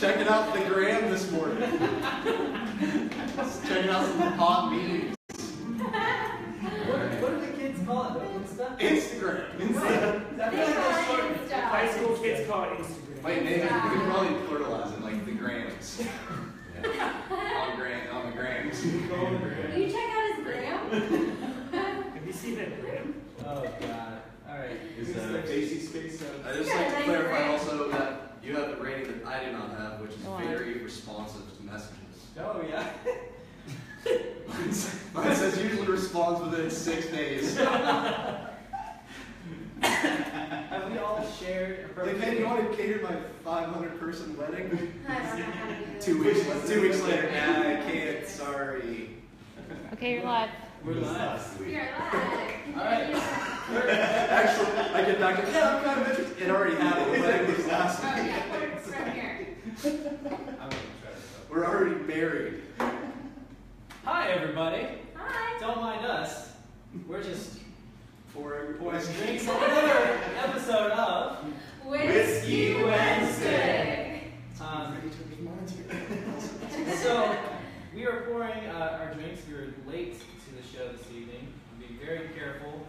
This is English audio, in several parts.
checking out the gram this morning. Just checking out some hot meetings. What, what do the kids call it? Insta? Instagram. Insta. I feel like they're. High school kids call it Instagram. Wait, maybe we could probably pluralize it, like the grams. on gram, on the grams. You check out his gram? Have you seen that gram? Oh god. Alright. Is Who's uh, next? Casey Space I just like to clarify also that you have the rating that I do not have, which is Go on. very responsive to messages. Oh yeah. Mine says usually responds within six days. Have we all shared Like, hey, you want to cater my 500 person wedding? I don't know how to do this. Two weeks, two weeks later, nah, I can't, sorry. Okay, you're live. We're live. last week. You're live. Alright. Actually, I get back to, yeah, I'm kind of interested. It already happened, the wedding was last Oh, yeah, we're from here. I'm gonna try this. We're already married. Hi everybody. Hi. Don't mind us. We're just For pouring drinks on another episode of Whiskey Wednesday. um, So, we are pouring uh, our drinks. We were late to the show this evening. I'm being very careful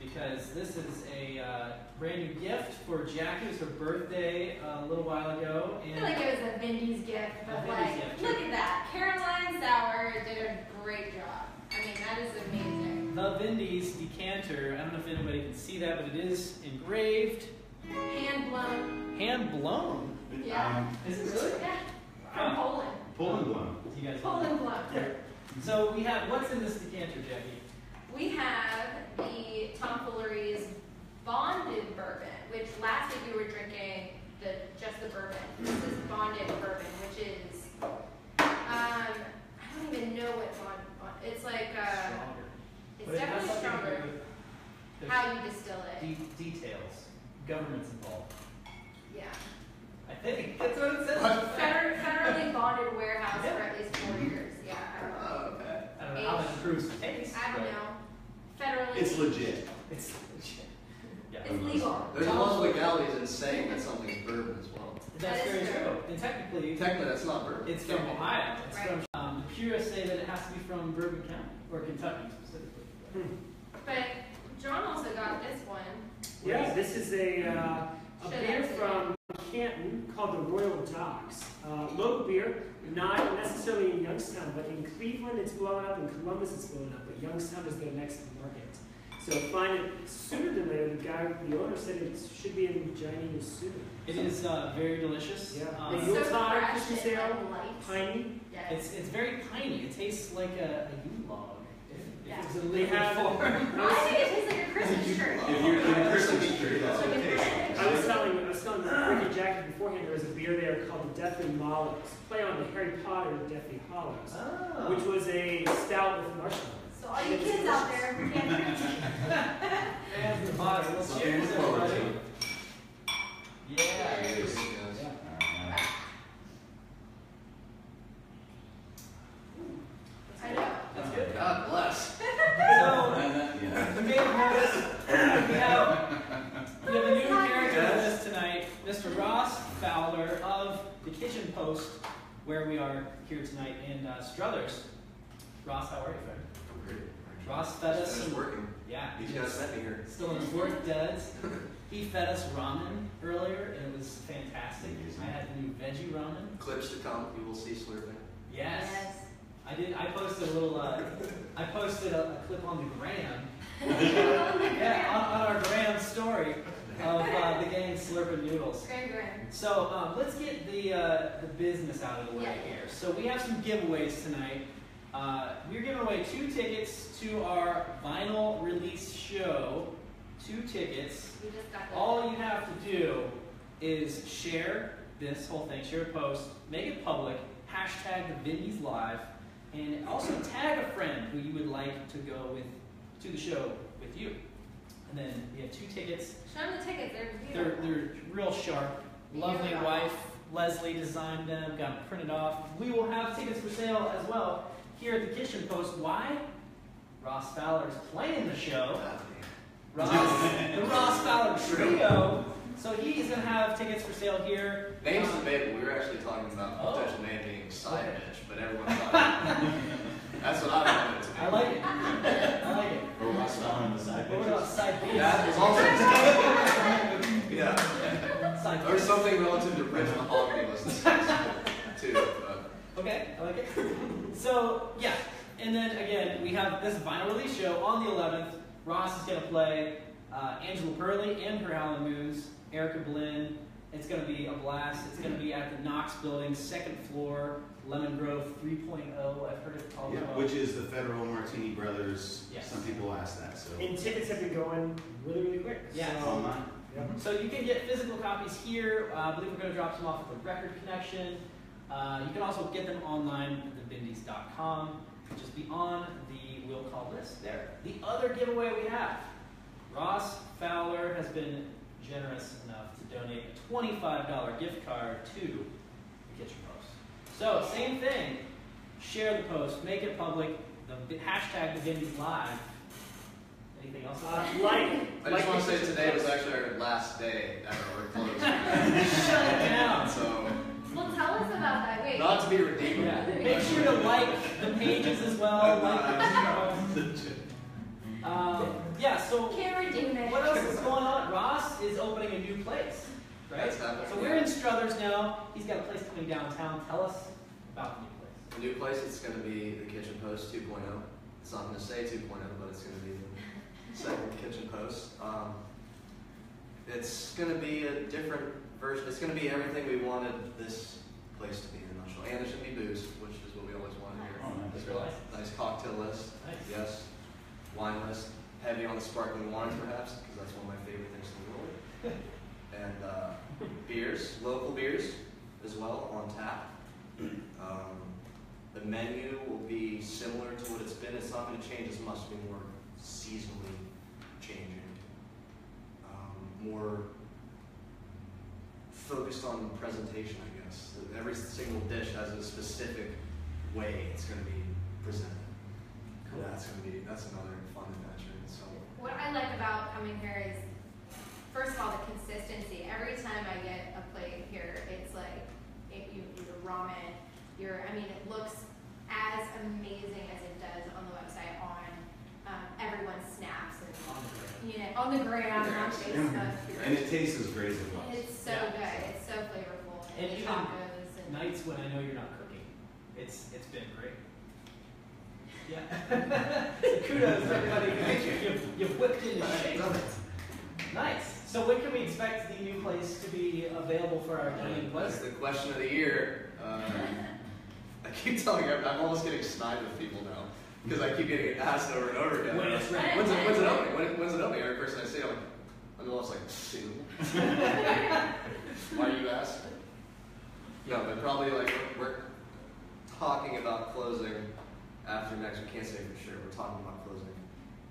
because this is a uh, brand new gift for Jackie. It was her birthday uh, a little while ago. I And feel like it was a Vindys gift, A but Vindys like, gift. look at that. Caroline Sauer did a great job. I mean, that is amazing. the Vindys decanter, I don't know if anybody can see that, but it is engraved, Hand blown. hand blown. Yeah. Is it really? Yeah. From Poland. Poland one. You guys Poland blown. So we have, what's in this decanter, Jackie? We have the Tom's Foolery Bonded Bourbon, which last week we were drinking the just the bourbon. This is Bonded Bourbon, which is um I don't even know what bond, bond it's like uh Stronger. it's But definitely something to do stronger how you distill it. de- details, government's involved. Yeah. I think, that's what it says. What? Feder- federally bonded warehouse for at least four years. Yeah, I don't know. Oh, okay. I don't know how that proves the taste. I don't but know. Federally It's legit. It's legit. Yeah. It's legal. There's a lot of legalities in saying that something's bourbon as well. That's That is very true. true. And technically, Technically, that's not bourbon. it's from Ohio. It's Right. from, um, the purists say that it has to be from Bourbon County, or Kentucky specifically. But John also got this one. Yeah, this is a, uh, a Should beer say from Canton called the Royal Docks. Uh, local beer, not necessarily in Youngstown, but in Cleveland it's blowing up, in Columbus it's blowing up, but Youngstown is their next market. So find it sooner than later. The guy, the owner said it should be in Chinese sooner. It is uh, very delicious. Yeah. Um, It's Yuletide, so fresh Christmas and, ale, like, light. Piney. Yes. It's it's very piney. It tastes like a, a yule log. If, if Yeah. it was a They have- I think it tastes like a Christmas tree. If you're in a Christmas tree, that's what it tastes I was telling I was telling Ricky Jackie beforehand there was a beer there called the Deathly Mallows. Play on the Harry Potter Deathly Hallows, Oh. which was a stout with marshmallows. So all you kids out there who can't drink And the bottom. Well, Something cheers, to everybody. Yeah. Yeah. I know. That's good. God bless. So, Yeah. you may have noticed we have, we have a new character with us tonight, Mr. Ross Fowler of the Kitchen Post, where we are here tonight in uh, Struthers. Ross, how are you, friend? I'm great. Ross fed us It's some. working. Yeah, These guys sent me here. still in his work duds. He fed us ramen earlier, and it was fantastic. I had the new veggie ramen. Clips to come. You will see slurping. Yes. I did. I posted a little. Uh, I posted a, a clip on the gram. yeah, on, on our gram story of uh, the gang slurping noodles. Grand grand. So um, let's get the uh, the business out of the way Yeah. here. So we have some giveaways tonight. Uh, we're giving away two tickets to our vinyl release show. Two tickets. We just got the. All you have to do is share this whole thing, share a post, make it public, hashtag the Vindys Live, and also tag a friend who you would like to go with to the show with you. And then we have two tickets. Show them the tickets. They're They're they're real sharp. Lovely Beautiful. wife Leslie designed them, got them printed off. We will have tickets for sale as well here at the Kitchen Post. Why? Ross Fowler is playing the show. Ross, the Ross Fowler Trio So he is gonna have tickets for sale here. Names Um, debatable. We were actually talking about Oh. potential name being side Okay. bitch, but everyone thought that's what I wanted to be. I like it. I like it. Or Ross Fallon on the side What about pictures. side B? That was also yeah, Side or B. something relative to Rich Mahogany was too. But Okay, I like it. So yeah, and then again we have this vinyl release show on the 11th. Ross is gonna play uh, Angela Perley and her Howlin' Moons, Erica Blinn. It's gonna be a blast. It's gonna be at the Knox Building, second floor, Lemon Grove 3.0. I've heard it called. Yeah, which is the Federal Martini Brothers. Yes. Some people ask that, so. And tickets have been going really, really quick. Yeah. So, Online. yep. So you can get physical copies here. Uh, I believe we're going to drop some off at the Record Connection. Uh, you can also get them online at thevindys.com. Just be on the will call list there. The other giveaway we have Ross Fowler has been generous enough to donate a $25 gift card to the Kitchen Post. So, same thing. Share the post, make it public. The hashtag the Vindys Live. Anything else? Uh, like, I like just want to say the- today was actually our last day at our closing. Shut it down. so Well, tell us about that. Wait. not to be redeemable. Yeah, make sure to like the pages as well. Like the um, yeah. So Can't what else is going on? Ross is opening a new place, right? That's. So we're in Struthers now. He's got a place coming downtown. Tell us about the new place. The new place, it's going to be the Kitchen Post 2.0. It's not going to say 2.0, but it's going to be the second Kitchen Post. Um, it's going to be a different version. It's going to be everything we wanted this place to be in a nutshell. And there's going to be booze, which is what we always wanted here. Oh, nice. There's nice cocktail list. Nice. Yes. Wine list. Heavy on the sparkling wines, perhaps, because that's one of my favorite things in the world. and uh, beers, local beers as well on tap. Um, the menu will be similar to what it's been. It's not going to change as much. It'll be more seasonally changing. Um, more focused on presentation, I guess. Every single dish has a specific way it's going to be presented. That's going to be that's another fun adventure. So What I like about coming here is, first of all, the consistency. Every time I get a plate here, it's like it, you, your ramen. Your, I mean, it looks as amazing as it does on the website on um, everyone's snaps and you know on the gram and on Facebook. And it tastes as great as it was. It's so Yeah. good. It's so flavorful. And the even tacos and Nights when I know you're not cooking, it's it's been great. Yeah. so kudos everybody. who- You've, you've whipped into shape. Nice. So when can we expect the new place to be available for our dining that's pleasure? the question of the year. Uh, I keep telling you, I'm almost getting snide with people now because I keep getting it asked over and over again. When it's ready. When's it, when's it opening? When, when's it opening? Every person I see, I'm like, I'm almost like, soon. Why you ask? No, but probably like we're, we're talking about closing after next. We can't say for sure. We're talking about closing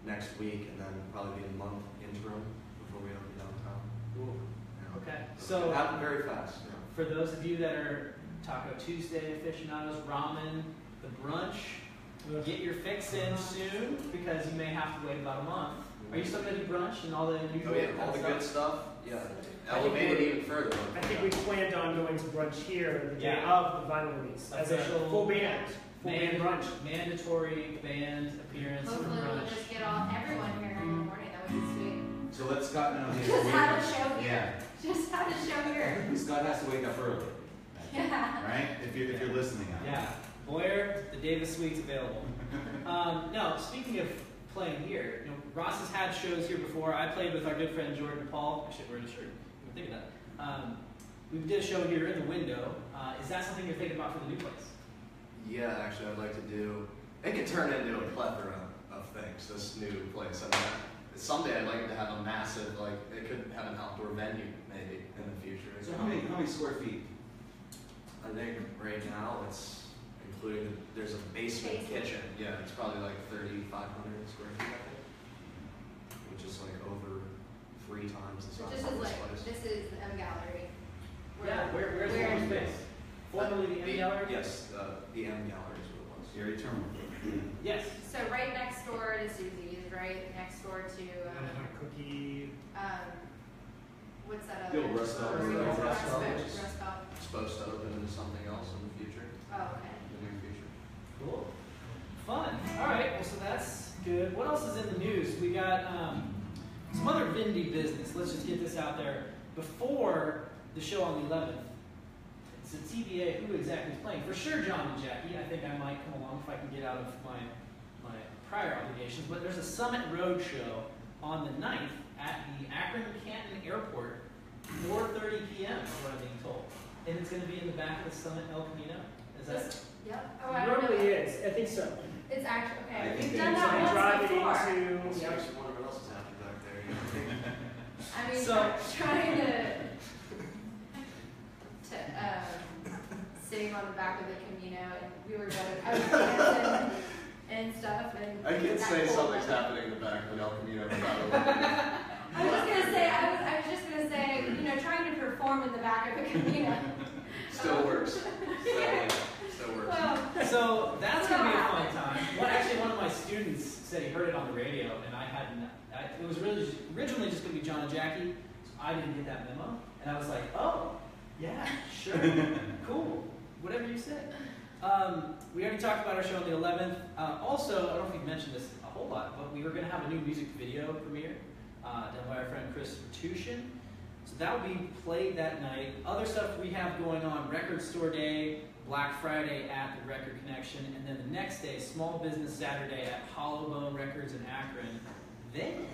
next week, and then probably be a month interim before we open downtown. Yeah. Okay. it So happened very fast. Yeah. for those of you that are Taco Tuesday aficionados, ramen, the brunch, get your fix in soon because you may have to wait about a month. Are you still gonna do brunch and all the usual Oh yeah, all the stuff? good stuff. Yeah, I think elevated we're- even further. I think we planned on going to brunch here the day Yeah. of the vinyl release as a Official- full band, full band Man- brunch. Mandatory band appearance for hopefully we'll just get all everyone here in the morning. That would be sweet. So let Scott know he Just have a show here. Yeah. Just have a show here. Scott has to wake up early. Yeah. Right? If you're, if you're listening out. Yeah, Boyer, the Davis Suite's available. Um, no, speaking of playing here, you know, Ross has had shows here before. I played with our good friend Jordan Paul. Actually, wearing a shirt. You think of that. Um, we did a show here in the window. Uh, is that something you're thinking about for the new place? Yeah, actually, I'd like to do. It could turn into a plethora of things. This new place. I mean, someday I'd like it to have a massive, like, it could have an outdoor venue maybe in the future. So how many, how many square feet? I think right now it's including the, there's a basement Basement. kitchen. Yeah, it's probably like 3,500 square feet, I think, which is like over three times the So size this of is this like place. this is the M gallery. Yeah, where, where's Where- the space? Formerly the M Gallery? Yes, uh, the M gallery is what it was. Gary Terminal. Yes. So right next door to Susie's, right next door to And um, a cookie. um, what's that The other? old rust stop. brewery? Rust Rust stop. Rust stop. Supposed to open into something else in the future, Oh, okay. in the near future. Cool. Fun. All right. Well, so that's good. What else is in the news? We got um, some other Vindy business. Let's just get this out there before the show on the 11th. It's a TBA. Who exactly is playing? For sure, John and Jackie. I think I might come along if I can get out of my my prior obligations. But there's a Summit Road show on the 9th at the Akron Canton Airport, 4:30 p.m. Is what I'm being told, and it's going to be in the back of the Summit El Camino. Is that? Yep. Oh, I don't know. Normally is, I think so. It's actually, I okay, think we've they- done So that we once it before. into, Let's yep. actually wonder what else is happening back there. you know? I mean, So- trying to, to, um, sitting on the back of the Camino and we were going, I was dancing and stuff and. I can't say something's thing. happening in the back of an El Camino without a I was just gonna say, I was, I was just gonna say, you know, trying to perform in the back of the Camino. Still works. Still, still works. Well, So that's gonna be a fun time. Well, actually, one of my students said he heard it on the radio, and I hadn't. I, it was really just, originally just gonna be John and Jackie. So I didn't get that memo, and I was like, oh, yeah, sure, cool, whatever you say. Um, we already talked about our show on the 11th. Uh, also, I don't know if we've mentioned this a whole lot, but we were gonna have a new music video premiere uh, done by our friend Chris Tushin. So that will be played that night. Other stuff we have going on: Record Store Day, Black Friday at the Record Connection, and then the next day, Small Business Saturday at Hollowbone Records in Akron. Then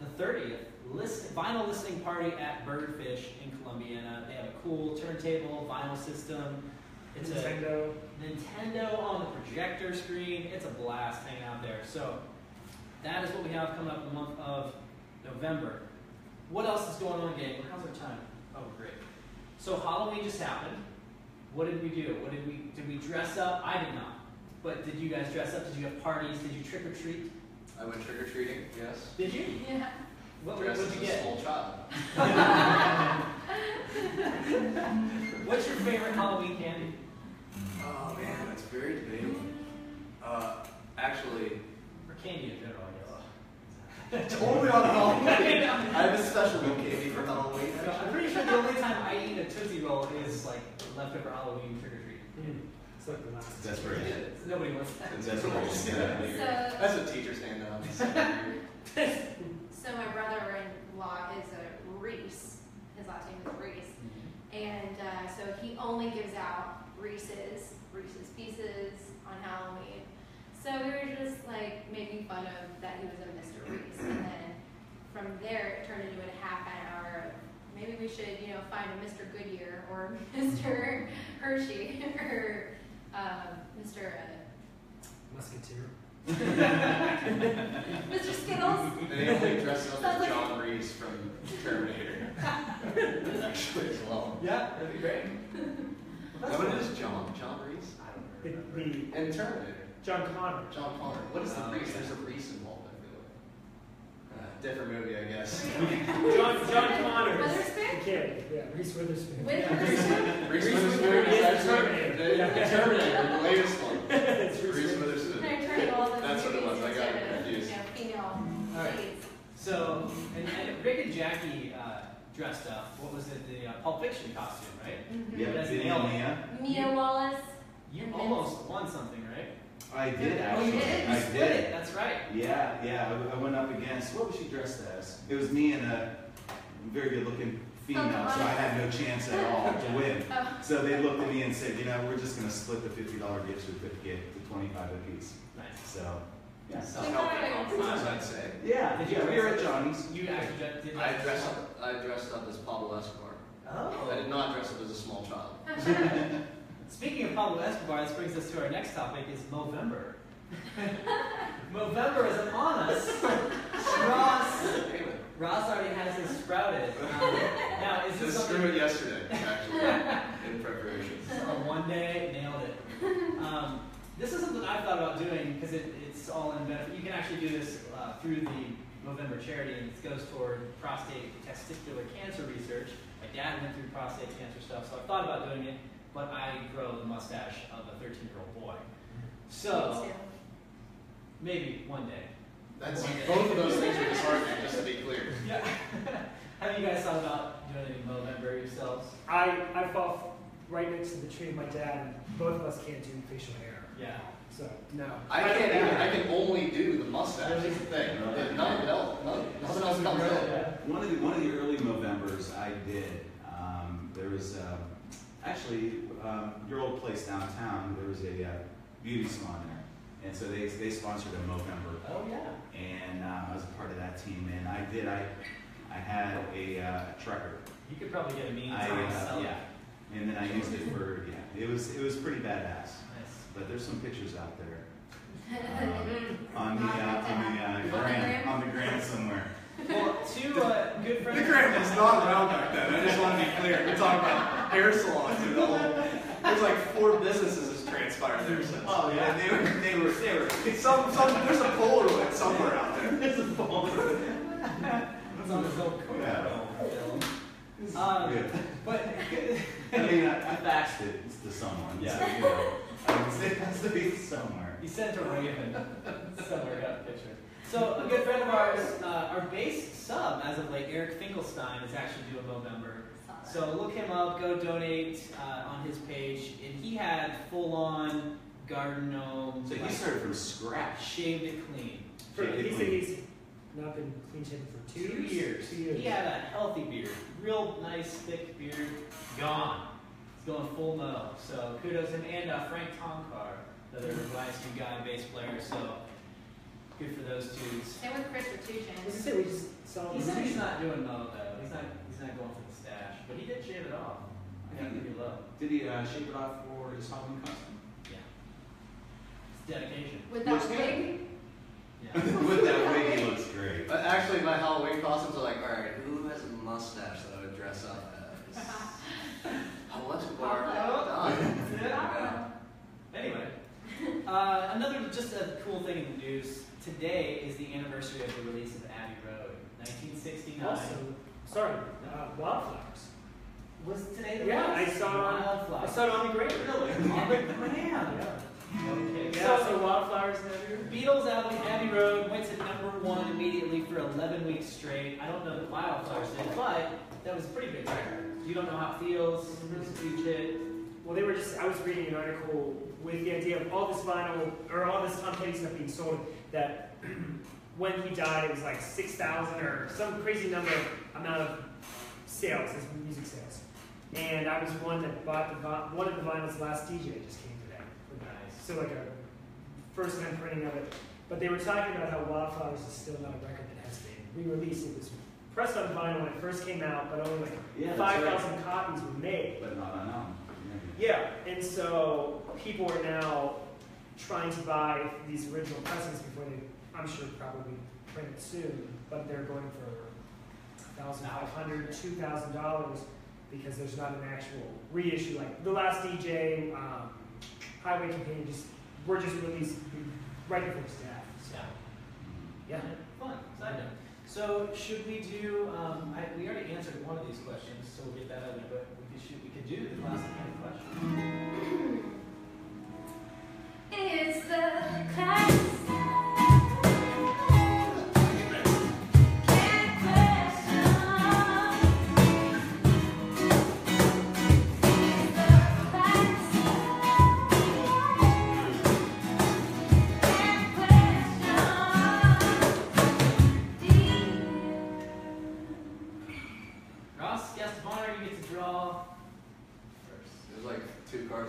the 30th, list, vinyl listening party at Birdfish in Columbiana. They have a cool turntable, vinyl system. It's a Nintendo. Nintendo on the projector screen. It's a blast hanging out there. So that is what we have coming up in the month of November. What else is going on, gang? How's our time? Oh, great. So Halloween just happened. What did we do? What did we did we dress up? I did not. But did you guys dress up? Did you have parties? Did you trick or treat? I went trick or treating, yes. Did you? yeah. What Dressed would as you a get? small child. What's your favorite Halloween candy? Oh man, that's very debatable. Uh, actually, Or candy in general, I guess. totally on Halloween. I have a special little candy for Halloween. So I'm pretty sure the only time I eat a Tootsie Roll is like leftover Halloween trick or treat. Mm. It's like the last. That's right. Yeah. Nobody wants that. That's what right. Yeah. So, That's what teachers hand out. So my brother-in-law is a Reese. His last name is Reese. And uh, so he only gives out Reese's, Reese's Pieces on Halloween. So we were just like making fun of that he was a Mr. Reese. And then from there, it turned into a half an hour of maybe we should, you know, find a Mr. Goodyear or Mr. Hershey or um, Mr. Uh, Musketeer. Mr. Skittles. And he only dressed up Sounds as like- John Reese from Terminator. Actually, as well. Yeah, that'd be great. What it is John? John Reese? I don't The, remember. the And Terminator. John Connor. John Connor. What is the Oh, Reese? okay. There's a Reese involved, I feel like. Uh, different movie, I guess. John, John Connor. Witherspoon? The kid. Yeah, Reese Witherspoon. Witherspoon? Reese Reese Witherspoon Witherspoon is is actually Terminator. the, Yeah. the Terminator, the latest one. it's Reese Reese Witherspoon. Witherspoon. They're turning all the That's what it was. I got it into, confused. You know, female All right. leads. So, and, and Rick and Jackie uh, dressed up. What was it? The uh, Pulp Fiction costume, right? Mhm. Yeah, That's Billy nailed. and Mia. Mia Wallace. You And almost won something, right? I did Oh, actually. you did. You I split did. it. That's right. Yeah, yeah. I, I went up against what was she dressed as? It was me and a very good-looking female, so I had no chance at all to win. Oh, So they looked at me and said, you know, we're just going to split the fifty-dollar gift certificate to twenty-five apiece. Nice. So, yeah. It's a healthy compromise, I'd say. Yeah, Did you yeah, we were at dress? Johnny's. You actually dre- did. I dressed up. I dressed up as Pablo Escobar. Oh. I did not dress up as a small child. Speaking of Pablo Escobar, this brings us to our next topic: is Movember. Movember is upon us. Ross, Ross already has his sprouted. Um, now, is this Just something? screw it yesterday, actually, in preparation. Oh, one day, nailed it. Um, this is something I've thought about doing because it, it's all in benefit. You can actually do this uh, through the Movember charity, and it goes toward prostate testicular cancer research. My dad went through prostate cancer stuff, so I thought about doing it, but I grow the mustache of a 13 year old boy. So, maybe one day. That's both of those things are disheartening, just to be clear. Yeah. Have you guys thought about doing any Movember yourselves? I, I fall right next to the tree of my dad, and both of us can't do facial hair. Yeah. So, no. I can't even, I can only do the mustache, that's the thing. Really? Nothing else, nothing, nothing else comes in. Yeah. One of the one of the early Movembers I did. Um, there was um, actually um, your old place downtown. There was a uh, beauty salon there, and so they they sponsored a Movember, Oh yeah. and um, I was a part of that team. And I did I I had a uh, trucker. You could probably get a mean I time uh, yeah, and then I used it for yeah. It was it was pretty badass. Nice. But there's some pictures out there um, on the uh, on the uh, On the gram gram? on the gram somewhere. Well, two uh, good friends. The gram was not around back then, I just want to be clear, we're talking about hair salons, dude, the whole, there's like four businesses that's transpired there since. Oh yeah, they were they were they were. Some, some, there's a Polaroid somewhere out there. It's a phone. It's on his own Yeah. film. Um, Good. but I mean, I, I faxed it to someone. Yeah. So, you know, I mean, it has to be somewhere. he sent a raven somewhere got a picture. So a good friend of ours, uh, our bass sub as of late, Eric Finkelstein, is actually doing Movember. So look him up, go donate uh, on his page, and he had full on garden gnome, So like, he started from scratch. shaved it clean. For, Shave it he said clean. he's not been clean shaven for two, Two years. Two years. He had a healthy beard, real nice thick beard, gone. He's going full no. So kudos to him and uh, Frank Tonkar, the other nice new guy, bass player. So good for those dudes. Same with Chris I was gonna Bertuchin. we just saw He him. he's not doing mo though. He's not. He's not going for the stash, but he did shave it off. I got pretty low. Did he uh, shape it off for his Halloween costume? Yeah. It's dedication. With Looks that good. wig, Yeah. With that wig, he looks great. But actually, my Halloween costumes are like, alright, who has a mustache that I would dress up as? How much more have I done? Yeah. Anyway, uh, another just a cool thing in the news. Today is the anniversary of the release of Abbey Road, 1969. Also, sorry, uh, wildflowers. was today the Yeah, I release? saw- Wildflower. I saw it on the gram. Really? on the gram. Yeah. Okay. Yeah, so so wildflowers in everywhere. Beatles album Abbey Road went to number one immediately for 11 weeks straight. I don't know that Wildflowers did, but that was a pretty big record. You don't know how it feels. Was a huge hit. Well, they were just, I was reading an article with the idea of all this vinyl, or all this Tom Petty stuff being sold, that when he died, it was like 6,000 or some crazy number amount of sales, his music sales. And I was one that bought the, one of the vinyls last DJ just came today. Nice. So like a first time printing of it. But they were talking about how Wildflowers is still not a record that has been re-released. It was pressed on vinyl when it first came out, but only like Yeah, that's right. 5,000 copies were made. But not on album. Yeah, and so people are now trying to buy these original pressings before they, I'm sure, probably print it soon, but they're going for thousand five hundred, two thousand dollars because there's not an actual reissue. Like the last DJ, um, Highway Companion, just were just released right before his death. So Yeah. yeah. Fun. Side note. So should we do? Um, I, we already answered one of these questions, so we'll get that out of there. But we could, should, we could do the classic hand question. it's the.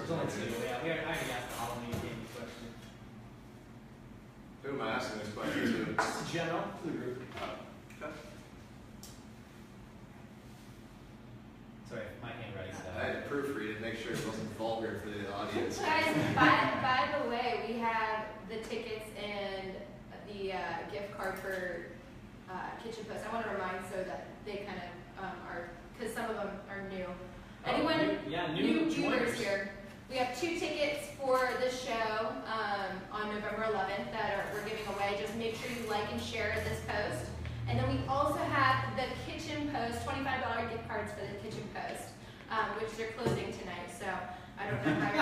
Yeah, we already, I already asked the Halloween game question. Who am I asking this question to? Just general. To the group. Okay. Sorry, my handwriting's I bad. had to proofread it, make sure it wasn't vulgar for the audience. Guys, by, by the way, we have the tickets and the uh, gift card for uh, Kitchen Post. I want to remind so that they kind of um, are, because some of them are new. Anyone Oh, new- yeah, new, new joiners. viewers here? We have two tickets for the show um, on November 11th that are, we're giving away. Just make sure you like and share this post. And then we also have the Kitchen Post, $25 gift cards for the Kitchen Post, um, which they're closing tonight. So I don't know how.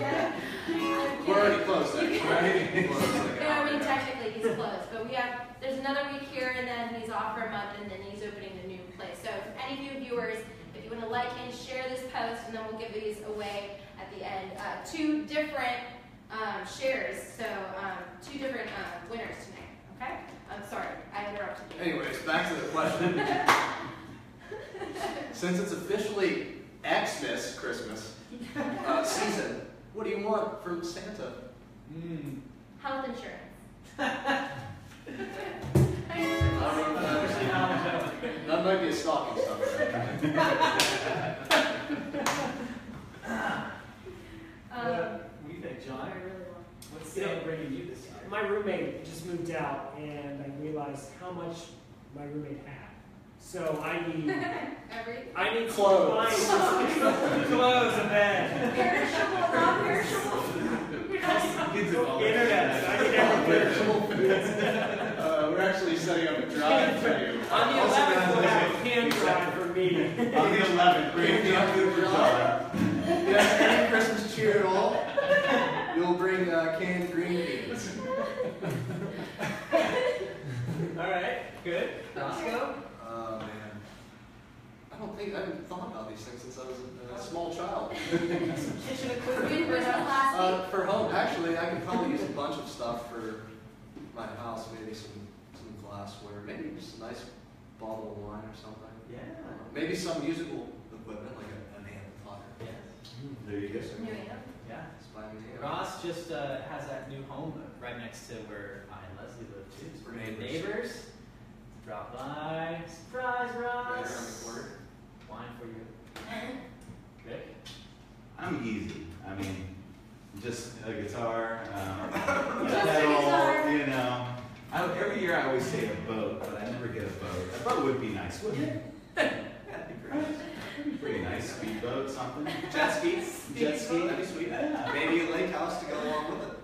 yeah. I'm We're already kidding. close, actually. Right? Close, like an No, I hour. mean technically he's closed, but we have, there's another week here and then he's off for a month and then he's opening the new place. So if any of you viewers, if you want to like and share this post and then we'll give these away at the end. Uh, two different um, shares, so um, two different uh, winners tonight, okay? I'm sorry, I interrupted you. Anyways, back to the question. Since it's officially Xmas Christmas uh, season, what do you want from Santa? Mm. Health insurance. that, that might be a stocking stuffer. What Um, do you think, John? What's You know, bringing you this year? My roommate just moved out, and I realized how much my roommate had. So I need, every I need Clothes. Clothes and bed. perishable, non-perishable. Kids of all Internet. I need everything. We're actually setting up a drive for you. On the Also 11th, we'll known have as- a can drive for me. On the eleventh, bring Bring the the food for John. You guys any Christmas cheer at all? You'll bring uh, canned green beans. All right, good. Roscoe? Oh man. I don't think I haven't thought about these things since I was a, a small child. Kitchen equipment. Good Christmas last. Uh, for home, actually, I could probably use a bunch of stuff for my house. Maybe some some glassware, maybe just a nice bottle of wine or something. Yeah. Maybe some musical equipment like a, an amplifier. Yes. There you go. New Amp. Yeah. Just buy me an Ross just uh, has that new home right next to where I and Leslie live too. So we're Neighbors. neighbors. Drop by. Surprise, Right around the Ross. corner. Wine for you. Rick? I'm easy. I mean, just a guitar, um, a Just a pedal, guitar. you know. I, every year I always say a boat, but I never get a boat. A boat would be nice, wouldn't it? That'd be great. It'd be pretty nice. Speedboat, something. Jet ski. Jet ski. That'd be sweet. Yeah. Maybe a lake house to go along with it.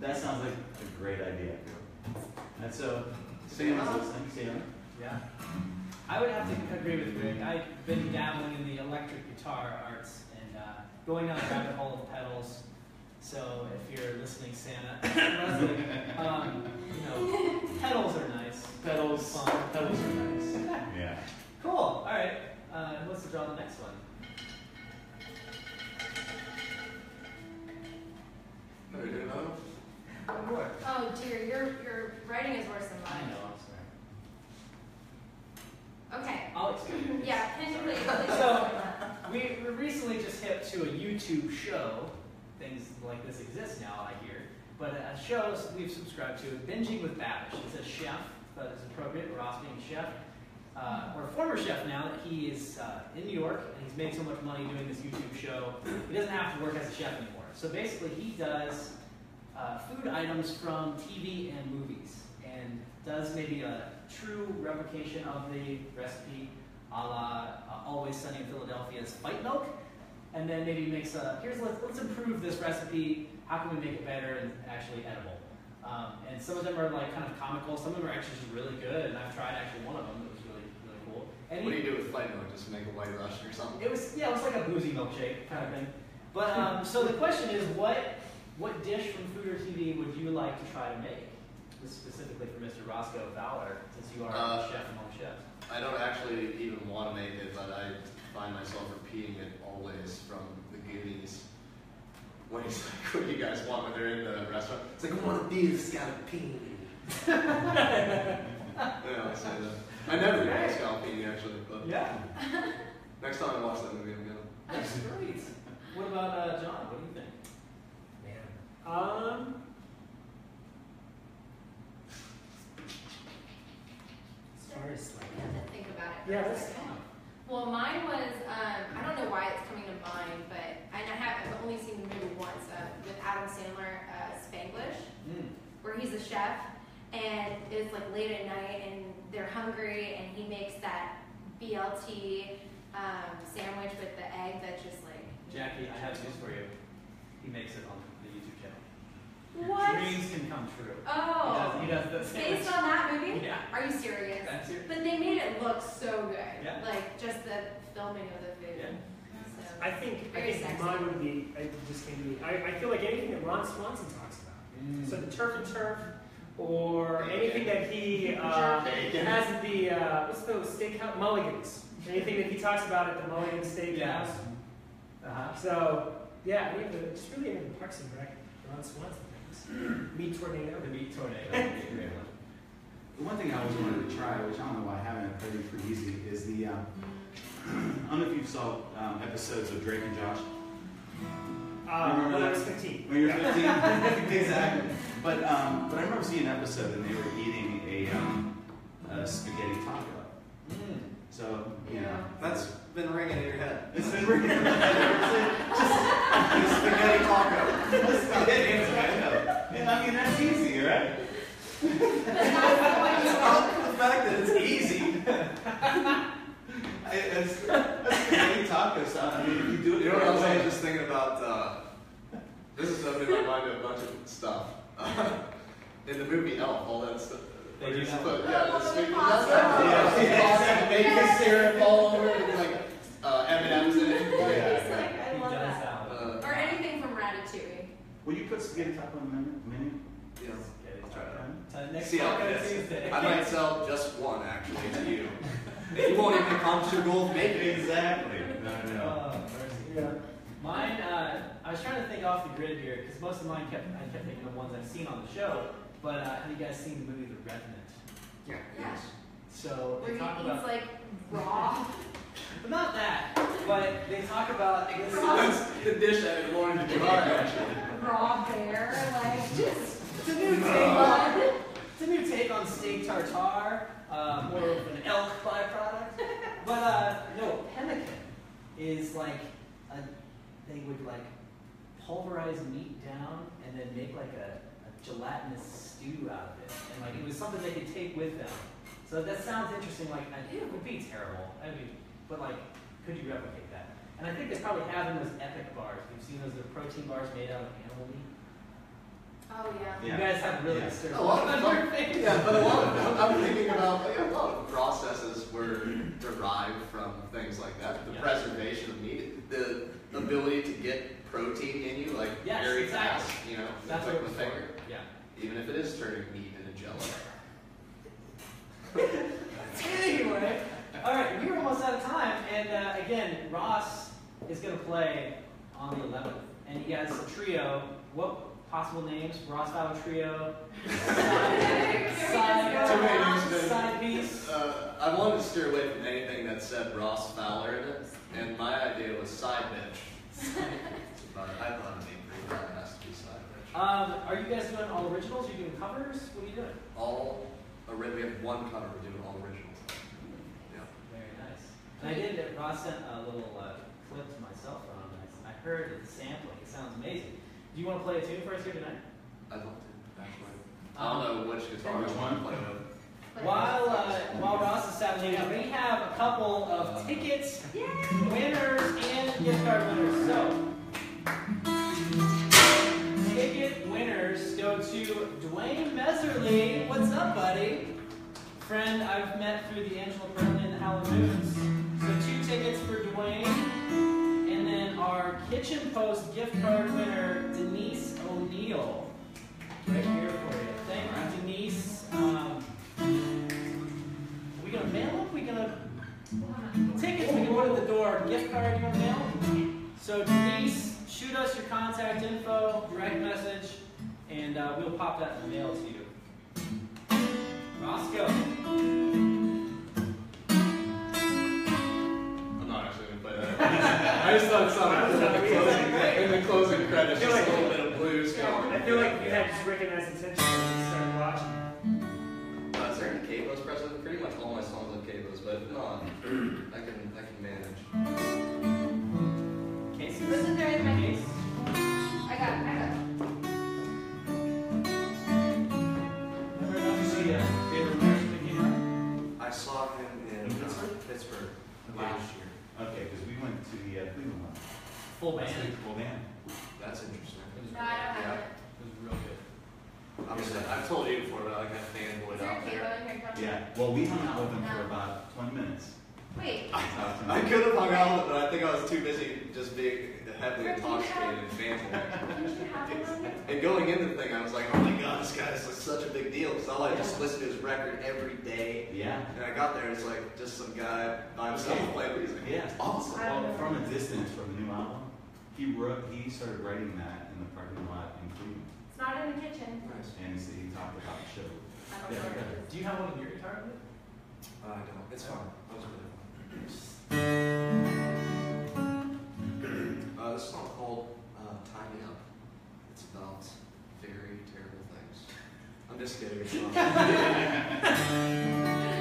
That sounds like a great idea. And so, Santa. Santa's listening, Santa. Yeah. I would have to agree with Rick. I've been dabbling in the electric guitar arts and uh, going down the rabbit hole of pedals. So if you're listening, Santa, Leslie, um, you know, pedals are nice. Pedals. Fun. Pedals are nice. Yeah. Cool. All right. Uh, who wants to draw the next one? No, you don't know? One more. Oh dear, your your writing is worse than mine. I mine. know. I'm sorry. Okay. I'll explain. Yeah, can you please? please So- explain? We recently just hit to a YouTube show. Things like this exist now, I hear. But a show we've subscribed to, Binging with Babish. It's a chef, but it's appropriate. Ross being a chef, uh, or a former chef now. That he is uh, in New York and he's made so much money doing this YouTube show. He doesn't have to work as a chef anymore. So basically, he does uh, food items from TV and movies, and does maybe a true replication of the recipe a la uh, Always Sunny in Philadelphia's Fight Milk, and then maybe makes a here's let's, let's improve this recipe. How can we make it better and actually edible? Um, and some of them are like kind of comical. Some of them are actually just really good. And I've tried actually one of them that was really really cool. And What do you do with fight milk? Just make a white Russian or something? it was yeah, it was like a boozy milkshake kind of thing. But um, so the question is, what what dish from food or TV would you like to try to make? This is specifically for Mr. Roscoe Fowler, since you are Uh, a chef among chefs. I don't actually even want to make it, but I find myself repeating it always from the Goonies. When he's like, what do you guys want when they're in the restaurant? It's like, I want a beef scallopini. yeah, I say that. I never do Right. scallopini actually, but Yeah, next time I watch that movie, I'm gonna. that's great. What about uh, John? What do you think? Man. Um, as far as like, I have to think about it. Yeah, a let's second. Well, mine was, um, I don't know why it's coming to mind, but and I have I've only seen the movie once uh, with Adam Sandler, uh, Spanglish, Mm. where he's a chef and it's like late at night and they're hungry and he makes that BLT um, sandwich with the egg that just like. Jackie, I have news for you. He makes it on the YouTube channel. Your What? dreams can come true. Oh, He does. He does that based on that movie? Yeah. Are you serious? That's your. But they made it look so good. Yeah. Like just the filming of the food. Yeah. So I think, I think sexy. mine would be, I just came to me, I, I feel like anything that Ron Swanson talks about. So the turf and turf, or anything that he, uh, has at the, uh, what's those steakhouse, Mulligan's. Anything that he talks about at the Mulligan Steakhouse. Yeah. Uh-huh. So, yeah, any of the, just really any of the Parks and Rec, Ron Swanson things. Meat tornado. The meat tornado would be a great one. The one thing I always wanted to try, which I don't know why I haven't, pretty pretty easy, is the. Um, I don't know if you saw um, episodes of Drake and Josh. Uh, Remember when I that? was fifteen. When you're 15, exactly. But um, but I remember seeing an episode and they were eating a, um, a spaghetti taco. Mm. So you know, That's been ringing in your head. it's been really just The spaghetti taco. spaghetti taco. And I mean that's easy, right? It's not the fact that it's easy. I, it's, it's spaghetti taco. So I mean, you do it You know what else I was way- just thinking about? Uh, this is opening my mind to a bunch of stuff. in the movie Elf, all that stuff. They do Just put- yeah, Oh, the the sweet pasta. yeah, Yeah. Bacon Yes. syrup all over it, like uh, M&M's in it. It's Yeah. like, I love does that. Uh, Or anything from Ratatouille. Will you put spaghetti taco on the menu? menu? yeah, I'll try that. So next See how Taco it fits. I might sell just one actually to you. You won't even accomplish your goal of making it. Exactly. No, no. Oh, mercy. Yeah. Mine, uh, I was trying to think off the grid here because most of mine kept I kept thinking of ones I've seen on the show. But uh, have you guys seen the movie The Revenant? Yeah. Yeah. So Where they talk eats about like raw. but not that, but they talk about this. That's the dish I wanted to do actually. raw bear, like just It's a new take on it's a new take on steak tartare, uh, more of an elk byproduct. But uh, no, pemmican is like a, they would like pulverize meat down and then make like a, a gelatinous stew out of it, and like it was something they could take with them. So that sounds interesting. Like it would be terrible. I mean, but like, could you replicate that? And I think they probably have in those epic bars. You've seen those protein bars made out of animal meat. Oh yeah. Yeah. You guys have really Yeah. disturbed. A lot of your face. Yeah, but a lot of I'm thinking about like, a lot of processes were derived from things like that. The Yeah. preservation of meat, the ability to get protein in you, like Yes, very exactly. fast, you know, That's like what the it was finger. Yeah. even if it is turning meat into jello. Anyway, all right, we're almost out of time, and uh, again, Ross is going to play on the 11th, and he has a trio. What possible names? Ross Fowler Trio. Side, Too side, piece. Uh, I wanted to steer away from anything that said Ross Fowler in it, and my idea was side bitch. But I thought it'd be pretty badass to be side bitch. Um, are you guys doing all originals? Are you doing covers? What are you doing? All, ori- we have one cover, we're doing all originals. Yeah. Very nice. And I did. uh, Ross sent a little uh, clip to my cell phone. and I, I heard it sampling. It sounds amazing. Do you want to play a tune for us here tonight? I'd love to, actually. I don't know which guitar Which I one? want to play with. While uh, while Ross is settling out, we have a couple of tickets, winners, and gift card winners. So, ticket winners go to Dwayne Meserly. What's up, buddy? Friend I've met through the Angela Perley and the Halloween. So two tickets for Dwayne, and then our Kitchen Post gift card winner Denise O'Neill. Right here for you. Thank you, Denise. Um, we gonna mail them? We gonna tickets? We can put at the door. Gift card? You gonna mail? 'em? So Denise, shoot us your contact info, direct message, and uh, we'll pop that in the mail to you. Feel like you had just recognized attention when you started watching. Uh, is there any capos present? Pretty much all my songs have capos, but if not, I can, I can manage. just some guy by himself okay. playing music. Yeah, awesome. Well, from a distance, from the new album, he wrote, he started writing that in the parking lot in Cleveland. It's not in the kitchen. Nice. And so he talked about the show. Yeah. Do you have one of your guitar? Uh, I don't. It's fine. That was really fun. uh, this song called uh, "Tie Me Up." It's about very terrible things. I'm just kidding.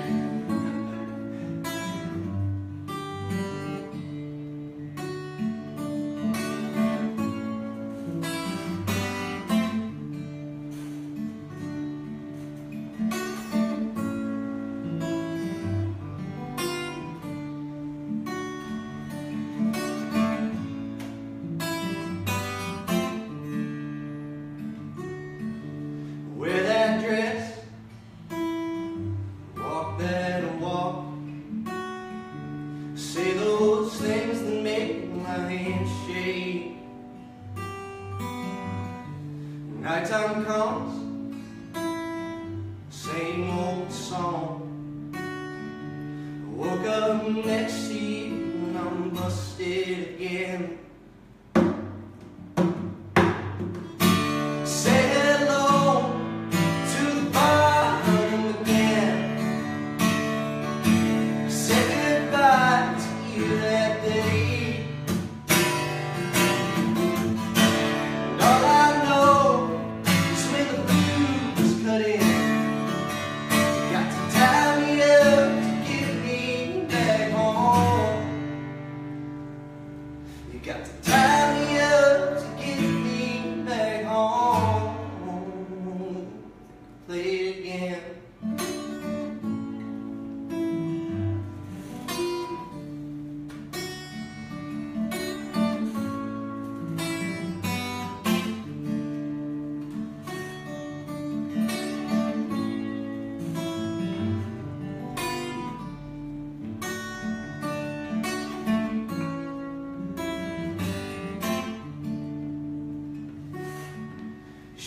next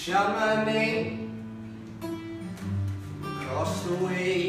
Shout my name across the way.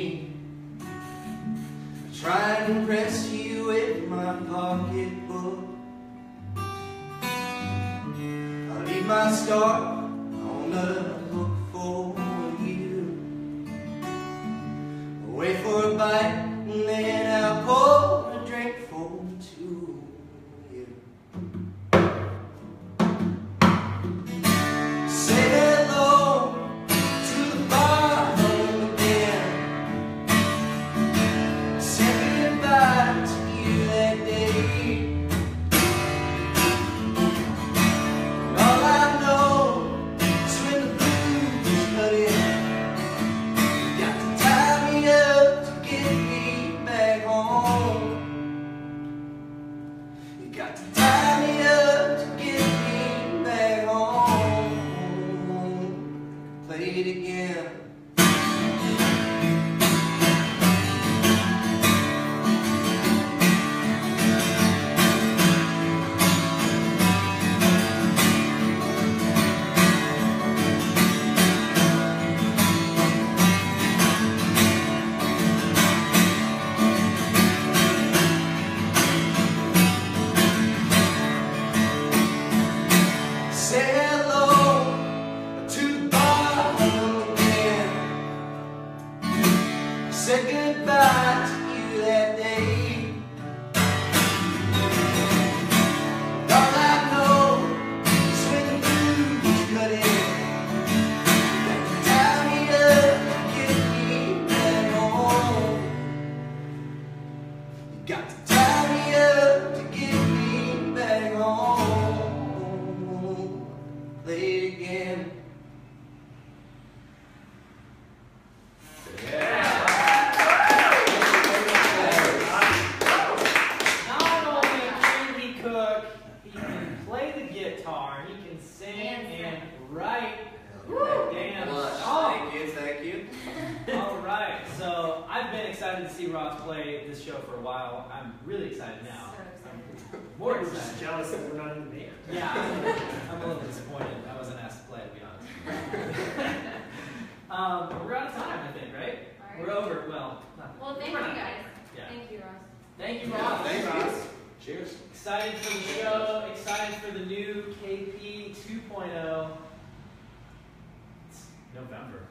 शरीर के I'm really excited now. So excited. More We're just excited. jealous that we're not in the band. Yeah, I'm a little disappointed. I wasn't asked to play, to be honest. um, we're out of time, I think, right? All We're over. Well, Well, thank you guys. Yeah. Thank you, Ross. Thank you, Yeah, Ross. thank you. Ross. Cheers. Excited for the show. Excited for the new KP 2.0. It's November.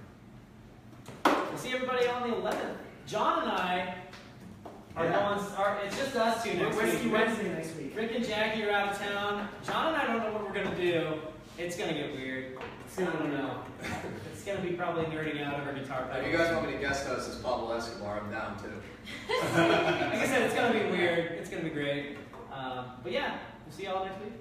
We'll see everybody on the 11th. John and I are Yeah. going. Are, it's just us two next Whiskey week. Wednesday next week. Rick and Jackie are out of town. John and I don't know what we're gonna do. It's gonna get weird. I don't know. It's gonna be probably nerding out over guitar. If you guys want me to guest host as Pablo Escobar, I'm down too. like I said, it's gonna be weird. It's gonna be great. Um, but yeah, we'll see y'all next week.